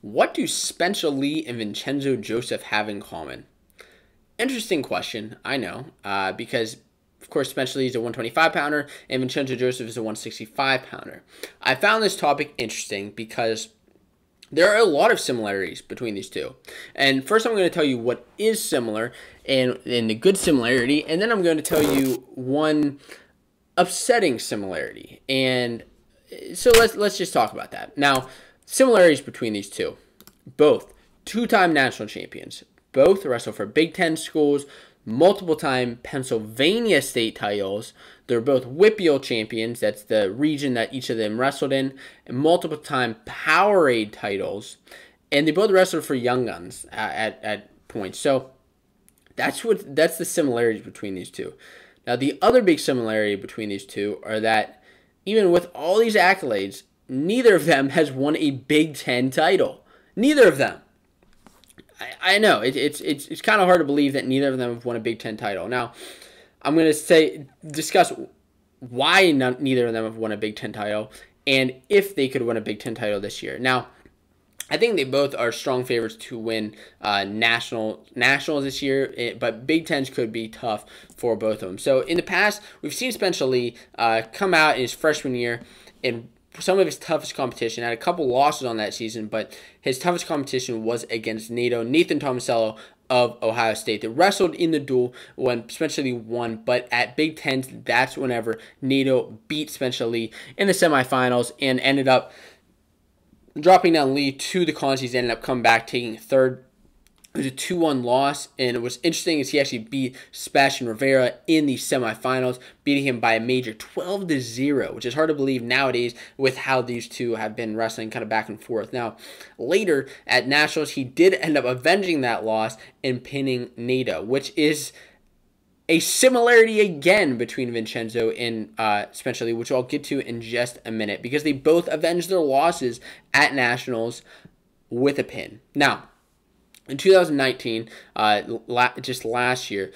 What do Spencer Lee and Vincenzo Joseph have in common? Interesting question, I know, uh, because of course Spencer Lee is a 125 pounder and Vincenzo Joseph is a 165 pounder. I found this topic interesting because there are a lot of similarities between these two. And first, I'm going to tell you what is similar and, and the good similarity, and then I'm going to tell you one upsetting similarity. And so let's let's just talk about that. Now, similarities between these two. Both two-time national champions. Both wrestle for Big Ten schools, multiple time Pennsylvania state titles. They're both WPIAL champions. That's the region that each of them wrestled in. And multiple time Powerade titles. And they both wrestled for Young Guns at, at, at points. So that's what that's the similarities between these two. Now the other big similarity between these two are that even with all these accolades, neither of them has won a Big Ten title. Neither of them. I, I know it, it's it's it's kind of hard to believe that neither of them have won a Big Ten title. Now, I'm going to say discuss why none, neither of them have won a Big Ten title and if they could win a Big Ten title this year. Now, I think they both are strong favorites to win uh, national nationals this year, eh, but Big Tens could be tough for both of them. So in the past, we've seen Spencer Lee uh, come out in his freshman year and some of his toughest competition. Had a couple losses on that season, but his toughest competition was against NATO Nathan Tomasello of Ohio State. They wrestled in the duel when Spencer Lee won, but at Big Tens, that's whenever NATO beat Spencer Lee in the semifinals and ended up dropping down Lee to the cons. He's ended up coming back, taking third it was a 2 1 loss, and it was interesting is he actually beat Sebastian Rivera in the semifinals, beating him by a major 12 to 0, which is hard to believe nowadays with how these two have been wrestling kind of back and forth. Now, later at Nationals, he did end up avenging that loss and pinning NATO, which is a similarity again between Vincenzo and uh, Spencer Lee, which I'll get to in just a minute, because they both avenged their losses at Nationals with a pin. Now, in 2019, uh, la- just last year,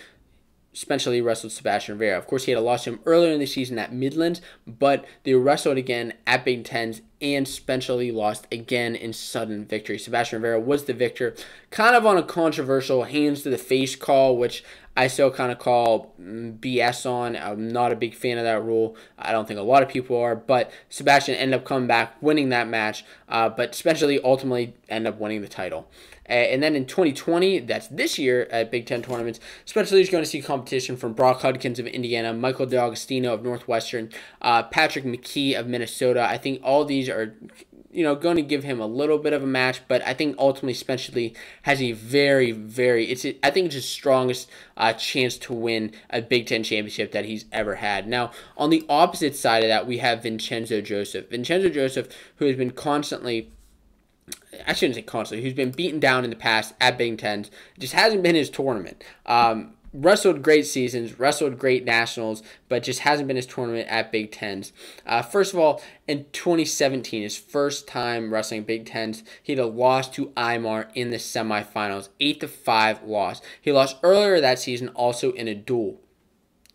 Spencer Lee wrestled Sebastian Rivera. Of course, he had a loss to him earlier in the season at Midlands, but they wrestled again at Big Tens, and Spencer Lee lost again in sudden victory. Sebastian Rivera was the victor, kind of on a controversial hands to the face call, which I still kind of call BS on. I'm not a big fan of that rule. I don't think a lot of people are, but Sebastian ended up coming back, winning that match, uh, but Spencer Lee ultimately ended up winning the title. And then in 2020, that's this year at Big Ten tournaments, Lee is going to see competition from Brock Hudkins of Indiana, Michael DeAugustino of Northwestern, uh, Patrick McKee of Minnesota. I think all these are you know, going to give him a little bit of a match, but I think ultimately Spencer Lee has a very, very, it's, I think it's his strongest uh, chance to win a Big Ten championship that he's ever had. Now, on the opposite side of that, we have Vincenzo Joseph. Vincenzo Joseph, who has been constantly I shouldn't say constantly, who's been beaten down in the past at Big Tens, just hasn't been his tournament. Um, wrestled great seasons, wrestled great nationals, but just hasn't been his tournament at Big Tens. Uh, first of all, in 2017, his first time wrestling Big Tens, he had a loss to Imar in the semifinals, eight to five loss. He lost earlier that season, also in a duel.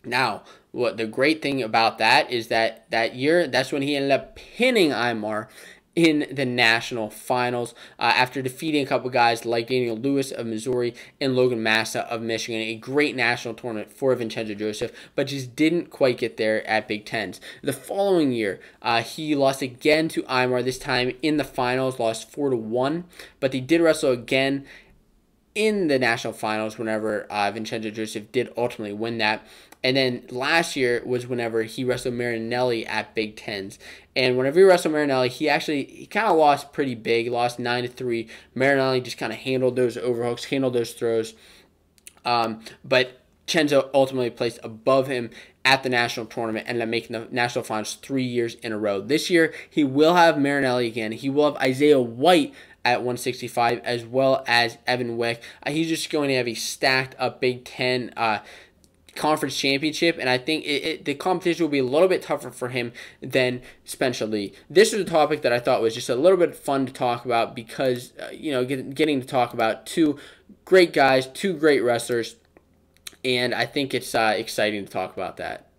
Now, what the great thing about that is that that year, that's when he ended up pinning Imar in the national finals uh, after defeating a couple guys like Daniel Lewis of Missouri and Logan Massa of Michigan. A great national tournament for Vincenzo Joseph, but just didn't quite get there at Big Tens. The following year, uh, he lost again to Imar, this time in the finals, lost 4 to 1, but they did wrestle again in the national finals whenever uh, Vincenzo Joseph did ultimately win that. And then last year was whenever he wrestled Marinelli at Big Tens. And whenever he wrestled Marinelli, he actually he kind of lost pretty big. Lost nine to three. Marinelli just kind of handled those overhooks, handled those throws. Um, but Cenzo ultimately placed above him at the national tournament, ended up making the national finals three years in a row. This year, he will have Marinelli again. He will have Isaiah White at 165 as well as Evan Wick. Uh, he's just going to have a stacked up Big Ten uh, conference championship, and I think it, it, the competition will be a little bit tougher for him than Spencer Lee. This is a topic that I thought was just a little bit fun to talk about because, uh, you know, get, getting to talk about two great guys, two great wrestlers, and I think it's uh, exciting to talk about that.